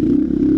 you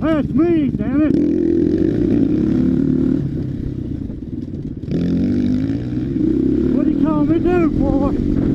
That's me, damn it. What do you call me doing for?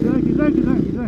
左左左左